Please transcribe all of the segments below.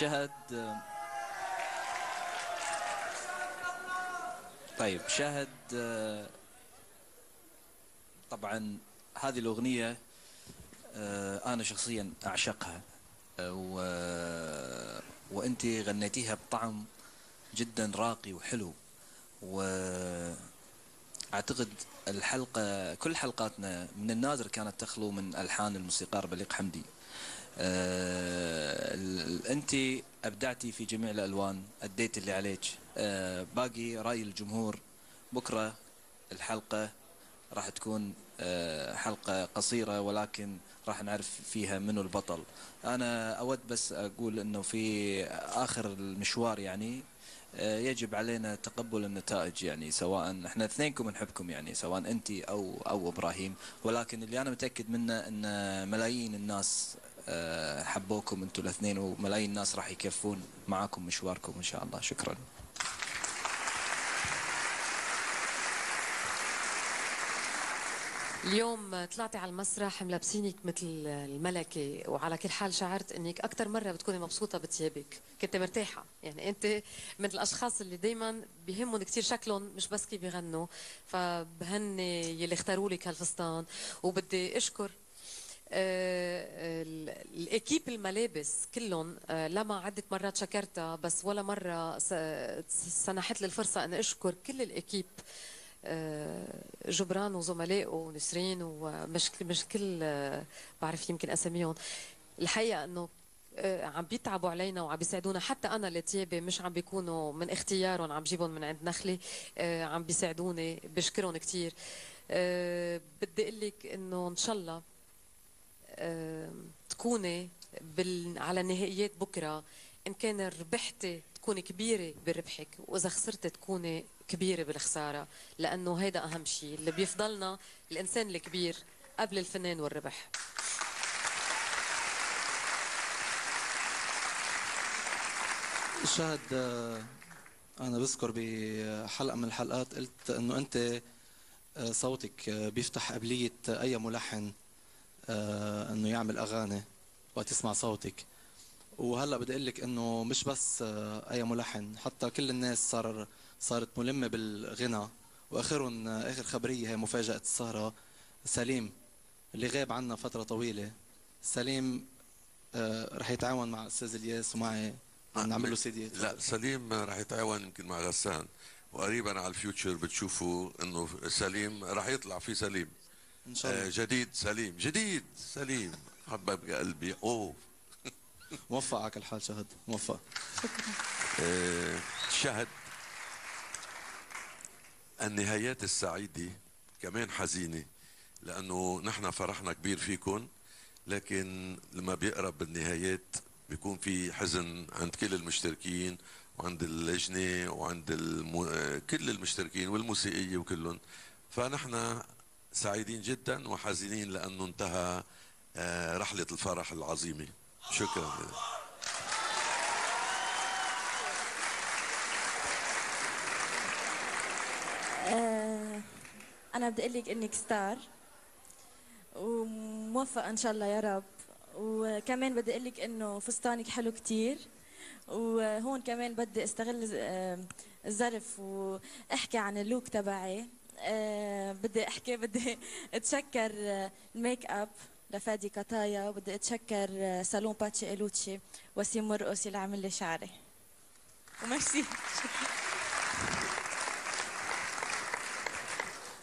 شهد. طيب شهد طبعا هذه الأغنية أنا شخصيا أعشقها و... وأنت غنيتيها بطعم جدا راقي وحلو واعتقد الحلقة كل حلقاتنا من النادر كانت تخلو من ألحان الموسيقار بليق حمدي. آه أنت أبدعتي في جميع الألوان أديت اللي عليك. آه باقي رأي الجمهور بكرة الحلقة راح تكون آه حلقة قصيرة ولكن راح نعرف فيها منو البطل. أنا أود بس أقول إنه في آخر المشوار يعني يجب علينا تقبل النتائج يعني سواء إحنا اثنينكم نحبكم يعني سواء انت أو أو إبراهيم. ولكن اللي أنا متأكد منه إن ملايين الناس حبوكم أنتم الاثنين وملايين الناس راح يكفون معاكم مشواركم إن شاء الله. شكرا. اليوم طلعتي على المسرح ملبسينك مثل الملكة وعلى كل حال شعرت إنك أكثر مرة بتكوني مبسوطة بثيابك كنت مرتاحة. يعني أنت من الأشخاص اللي دايما بيهمهم كثير شكلهم مش بس كيف بيغنوا فبهني يلي اختاروا لك هالفستان. وبدي أشكر آه الإكيب الملابس كلهم آه لما عدة مرات شكرتها بس ولا مرة سنحت لي الفرصة أن أشكر كل الإكيب. جبران وزملائه ونسرين ومش مش كل بعرف يمكن أساميهم. الحقيقة أنه عم بيتعبوا علينا وعم بيساعدونا. حتى أنا اللي تيابي مش عم بيكونوا من اختيارهم عم جيبهم من عند نخلي عم بيساعدوني بشكرهم كثير بدي أقول لك إنه إن شاء الله تكوني بال... على النهائيات بكرة إن كان ربحتي تكوني كبيرة بربحك وإذا خسرتي تكوني كبيرة بالخسارة لأنه هيدا أهم شيء اللي بيفضلنا الإنسان الكبير قبل الفنان والربح. شاهد أنا بذكر بحلقة من الحلقات قلت إنه أنت صوتك بيفتح قبلية أي ملحن إنه يعمل أغاني وقت يسمع صوتك. وهلأ بدي أقول لك إنه مش بس آه أي ملحن حتى كل الناس صار صارت ملمة بالغنى. وآخرهم آه آخر خبرية هي مفاجأة السهرة. سليم اللي غاب عنا فترة طويلة. سليم رح يتعاون مع أستاذ الياس ومعي. نعمل له سيدي لا سليم رح يتعاون يمكن مع غسان. وقريبا على الفيوتشر بتشوفوا إنه سليم رح يطلع في سليم. إن شاء الله. آه جديد سليم جديد سليم. حبب قلبي. أوه. موفق على كل حال شهد. موفق. شكرا. آه شهد النهايات السعيدة كمان حزينة لأنه نحن فرحنا كبير فيكم لكن لما بيقرب النهايات بيكون في حزن عند كل المشتركين وعند اللجنة وعند المو... كل المشتركين والموسيقية وكلهم فنحن سعيدين جدا وحزينين لأنه انتهى رحلة الفرح العظيمة. شكرا آه أنا بدي أقول لك إنك ستار وموفقه إن شاء الله يا رب. وكمان بدي أقول لك إنه فستانك حلو كتير. وهون كمان بدي أستغل الظرف وأحكي عن ال look تبعي. أه بدي أحكي بدي أتشكر الميك أب. لفادي كاتايا وبدي اتشكر صالون باتشي ألوتشي وسيم مرقص اللي عمل لي شعري وميرسي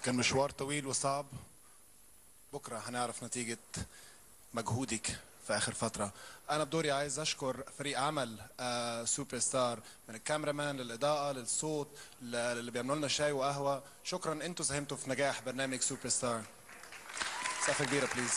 كان مشوار طويل وصعب بكره هنعرف نتيجه مجهودك في اخر فتره أنا بدوري عايز اشكر فريق عمل آه سوبر ستار من ال cameraman للاضاءه للصوت اللي بيعملوا لنا شاي وقهوه شكرا أنتم ساهمتوا في نجاح برنامج سوبر ستار سقفه كبيره please